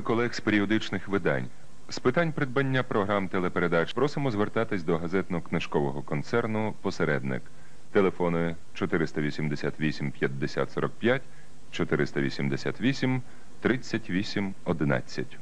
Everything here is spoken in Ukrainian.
колег з періодичних видань. З питань придбання програм телепередач просимо звертатись до газетно-книжкового концерну Посередник. Телефони 488 50 45, 488 38 11.